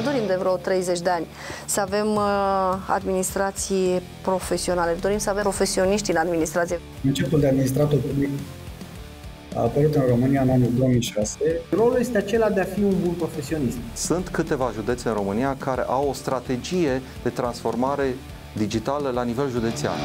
Ne dorim de vreo 30 de ani să avem uh, administrații profesionale. Dorim să avem profesioniști în administrație. Conceptul de administrator public a apărut în România în anul 2006. Rolul este acela de a fi un bun profesionist. Sunt câteva județe în România care au o strategie de transformare digitală la nivel județean.